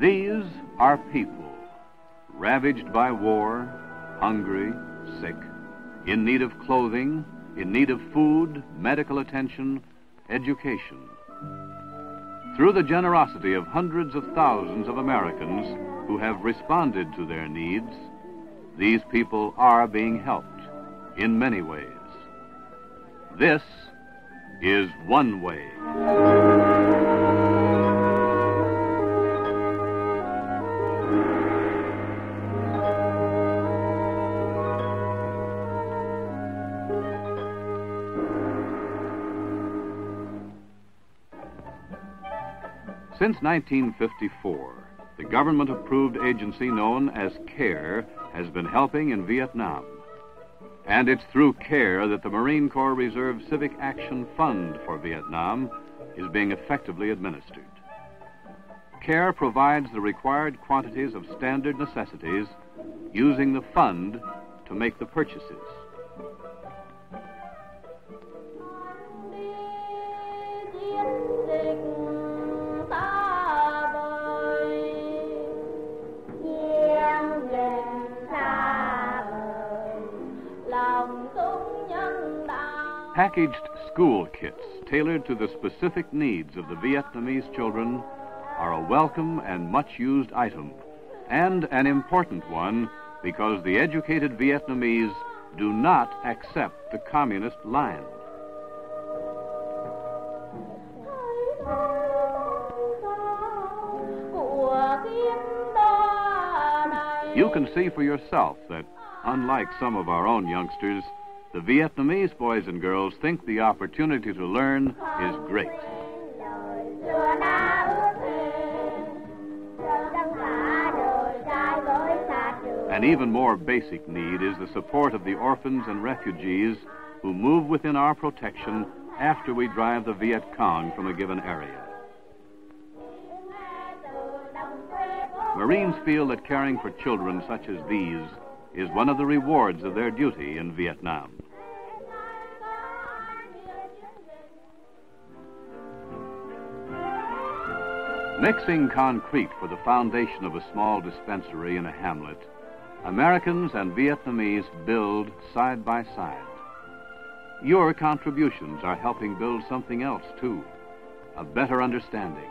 These are people, ravaged by war, hungry, sick, in need of clothing, in need of food, medical attention, education. Through the generosity of hundreds of thousands of Americans who have responded to their needs, these people are being helped in many ways. This is one way. Since 1954, the government approved agency known as CARE has been helping in Vietnam. And it's through CARE that the Marine Corps Reserve Civic Action Fund for Vietnam is being effectively administered. CARE provides the required quantities of standard necessities using the fund to make the purchases. Packaged school kits tailored to the specific needs of the Vietnamese children are a welcome and much used item, and an important one because the educated Vietnamese do not accept the communist line. You can see for yourself that, unlike some of our own youngsters, the Vietnamese boys and girls think the opportunity to learn is great. An even more basic need is the support of the orphans and refugees who move within our protection after we drive the Viet Cong from a given area. Marines feel that caring for children such as these is one of the rewards of their duty in Vietnam. Mixing concrete for the foundation of a small dispensary in a hamlet, Americans and Vietnamese build side by side. Your contributions are helping build something else, too a better understanding,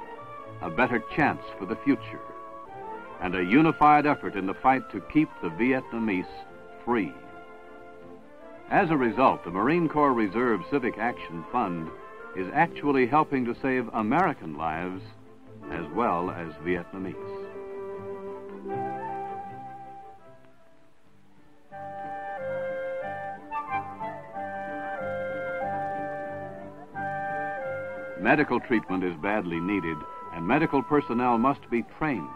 a better chance for the future and a unified effort in the fight to keep the Vietnamese free. As a result, the Marine Corps Reserve Civic Action Fund is actually helping to save American lives as well as Vietnamese. Medical treatment is badly needed, and medical personnel must be trained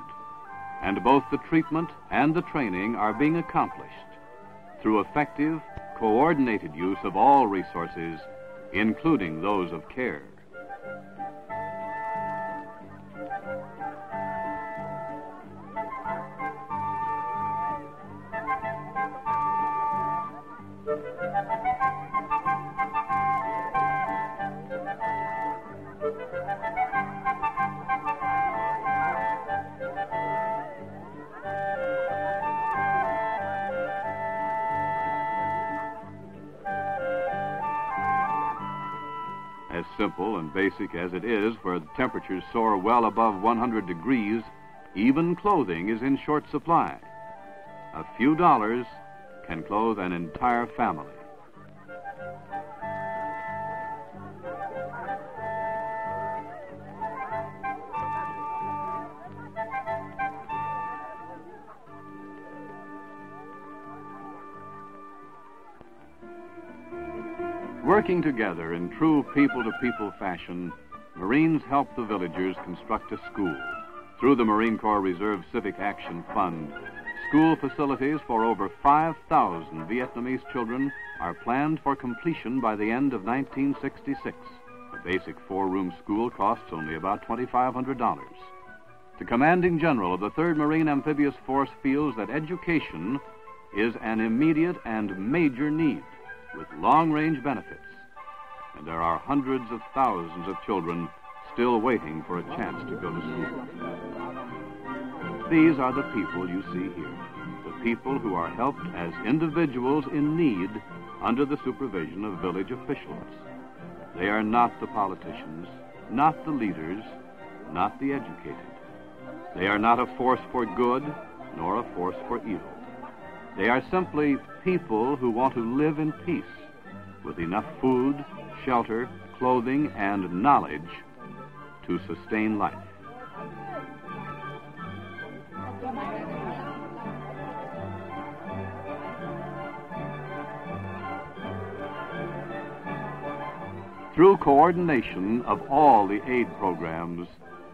and both the treatment and the training are being accomplished through effective, coordinated use of all resources, including those of CARE. As simple and basic as it is, where temperatures soar well above 100 degrees, even clothing is in short supply. A few dollars can clothe an entire family. Working together in true people to people fashion, Marines help the villagers construct a school. Through the Marine Corps Reserve Civic Action Fund, school facilities for over 5,000 Vietnamese children are planned for completion by the end of 1966. A basic four room school costs only about $2,500. The commanding general of the 3rd Marine Amphibious Force feels that education is an immediate and major need with long range benefits. And there are hundreds of thousands of children still waiting for a chance to go to school. These are the people you see here, the people who are helped as individuals in need under the supervision of village officials. They are not the politicians, not the leaders, not the educated. They are not a force for good, nor a force for evil. They are simply people who want to live in peace with enough food, shelter, clothing, and knowledge to sustain life. Through coordination of all the aid programs,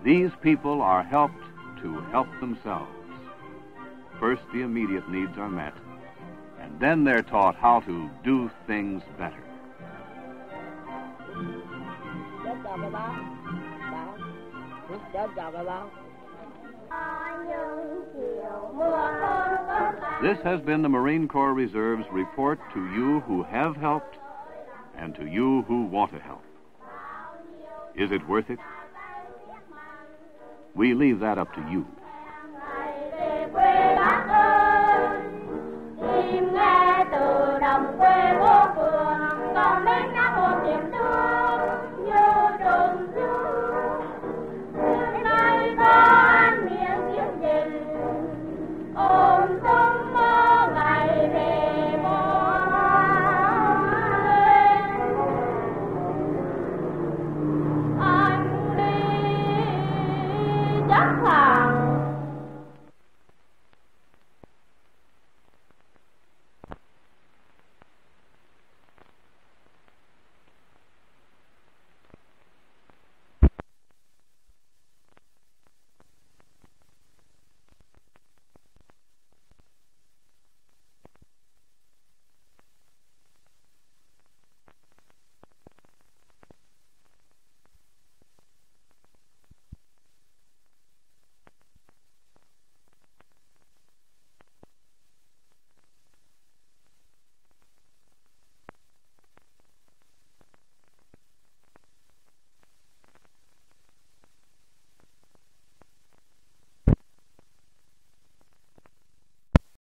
these people are helped to help themselves. First, the immediate needs are met, and then they're taught how to do things better. This has been the Marine Corps Reserve's report to you who have helped and to you who want to help. Is it worth it? We leave that up to you.